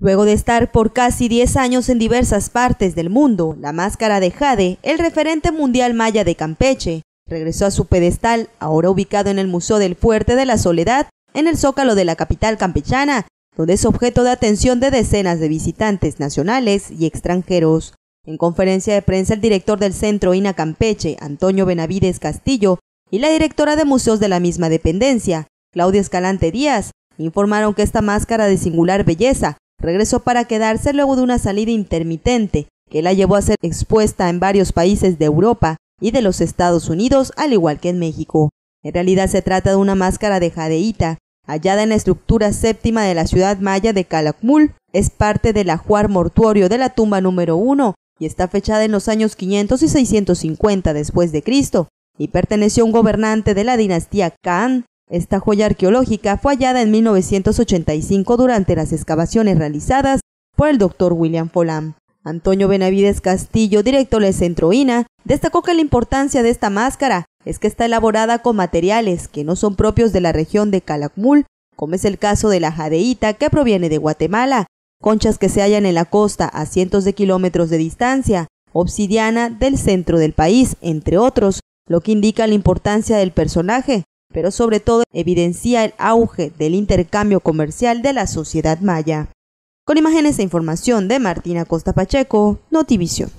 Luego de estar por casi 10 años en diversas partes del mundo, la máscara de Jade, el referente mundial maya de Campeche, regresó a su pedestal, ahora ubicado en el Museo del Fuerte de la Soledad, en el zócalo de la capital campechana, donde es objeto de atención de decenas de visitantes nacionales y extranjeros. En conferencia de prensa, el director del Centro INA Campeche, Antonio Benavides Castillo, y la directora de museos de la misma dependencia, Claudia Escalante Díaz, informaron que esta máscara de singular belleza regresó para quedarse luego de una salida intermitente que la llevó a ser expuesta en varios países de Europa y de los Estados Unidos, al igual que en México. En realidad se trata de una máscara de jadeíta, hallada en la estructura séptima de la ciudad maya de Calakmul. Es parte del ajuar mortuorio de la tumba número 1 y está fechada en los años 500 y 650 después de Cristo y perteneció a un gobernante de la dinastía Khan esta joya arqueológica fue hallada en 1985 durante las excavaciones realizadas por el doctor William Folam. Antonio Benavides Castillo, director del Centro INA, destacó que la importancia de esta máscara es que está elaborada con materiales que no son propios de la región de Calakmul, como es el caso de la jadeíta que proviene de Guatemala, conchas que se hallan en la costa a cientos de kilómetros de distancia, obsidiana del centro del país, entre otros, lo que indica la importancia del personaje, pero sobre todo evidencia el auge del intercambio comercial de la sociedad maya. Con imágenes e información de Martina Costa Pacheco, Notivisión.